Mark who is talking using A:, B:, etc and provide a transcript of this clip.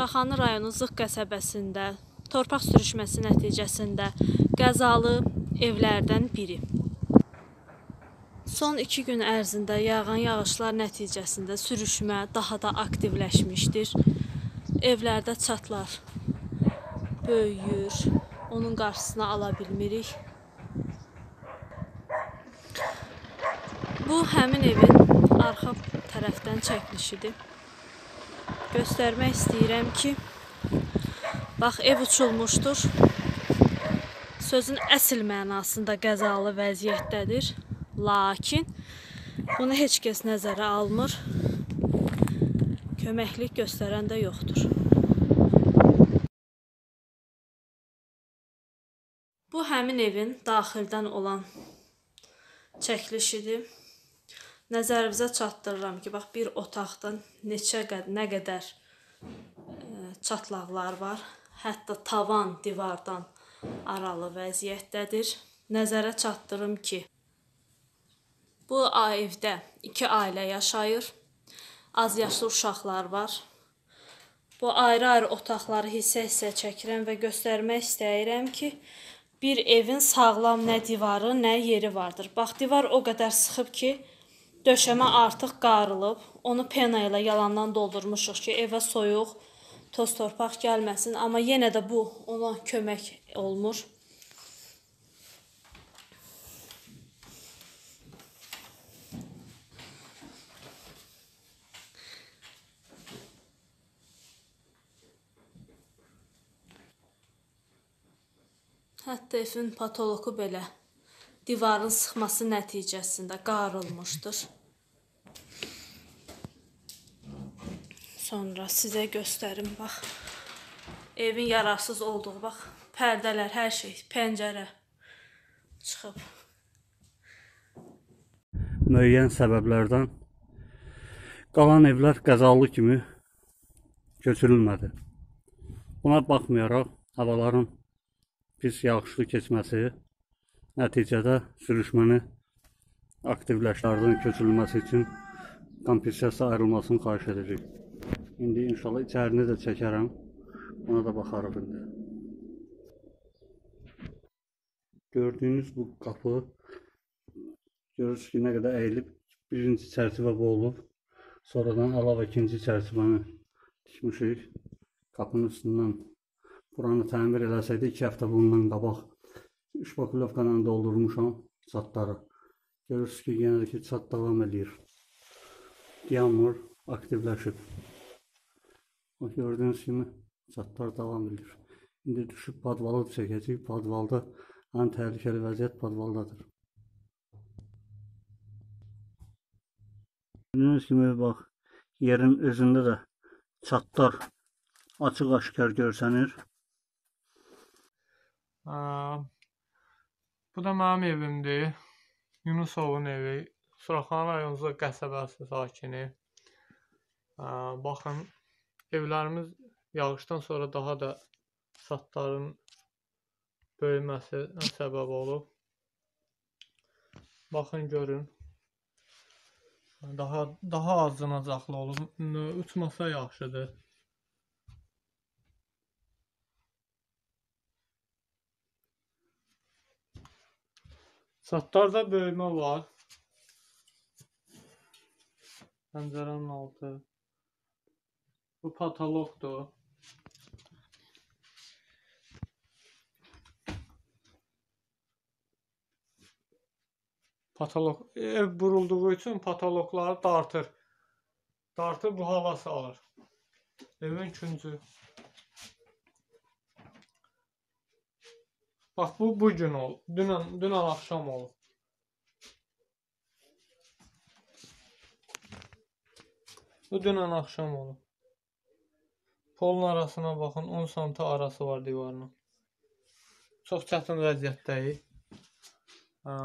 A: Suraxanı rayonu Zıq qəsəbəsində torpaq sürüşməsi nəticəsində qəzalı evlərdən biri. Son 2 gün ərzində yağan yağışlar nəticəsində sürüşmə daha da aktivləşmişdir. Evlərdə çatlar böyüyür. Onun qarşısını ala bilmirik. Bu həmin evin arxa tərəfdən çəkilişidir. Göstərmək istəyirəm ki, bax ev uçulmuşdur. Sözün əsl mənasında qəzalı vəziyyətdədir. Lakin bunu heç kəs nəzərə almır. Köməklik göstərən də yoxdur. Bu həmin evin daxildən olan çəkilişidir. Nəzərinizə çatdırıram ki, bax bir otaqdan neçə qəd nə qədər ə, çatlaqlar var. Hətta tavan divardan aralı vəziyyətdədir. Nəzərə çatdırım ki, bu evdə 2 ailə yaşayır. Az yaşlı uşaqlar var. Bu ayrı-ayrı otaqları hissə-hissə çəkirəm və göstərmək istəyirəm ki, bir evin sağlam nə divarı, nə yeri vardır. Bax, divar o qədər sıxıb ki, Döşəmə artıq qarılıb. Onu pena ilə yalandan doldurmuşuq ki, evə soyuq, toz torpaq gəlməsin, amma yenə də bu ona kömək olmur. Hətta evin patoloqu belə divarın sıxması nəticəsində qarılmışdır. Sonra sizə göstərim bax. Evin yararsız olduğu bax, pərdələr, hər şey, pəncərə çıxıb.
B: Müəyyən səbəblərdən qalan evlər qəzalı kimi köçürülmədi. Buna baxmayaraq havaların pis yağışlı keçməsi Nəticədə sürüşməni aktivləşdirdin köçürülməsi üçün kompensasiya ayrılmasını xahiş edirik. İndi inşallah içərini də çəkərəm. Ona da baxarıq indi. Gördüyünüz bu qapı görürsünüz ki, nə qədər əyilib birinci çərçivə olub. Sonradan əlavə ikinci çərçivəni tikmişik. Qapının üstündən buranı təmir eləsəydi 2 həftə bundan qabaq şpakulovkayla doldurmuşam çatları. Görürsünüz ki, yenə ki, çat davam edir. Yanmır, aktivləşib. O gördüyünüz kimi çatlar davam edir. İndi düşüb padvalı çəkəcək. Padvalda ən təhlükəli vəziyyət padvaldadır. Gördüyünüz kimi bax, yerin özündə də çatlar açıq-aşkar görsənir.
C: Bu da mənim evimdir. Yunusovun evi. Suraxanı rayonu qəsəbəsi sakini. Baxın, evlərimiz yağışdan sonra daha da çatların böyüməsinə səbəb olub. Baxın, görün. Daha daha az yanacaqlı olub. Uçmasa yaxşıdır. Çatlarda böyümə var. Pəncərənin altı. Bu patologdur. Patolog ev burulduğu üçün patologları dartır. Dartır bu hala salır. Evin küncü. Bax bu bu gün ol. Dünən dünən axşam olub. Bu dünən axşam olub. Polun arasına baxın 10 sm arası var divarla. Çox çətin vəziyyətdəyik. Hə.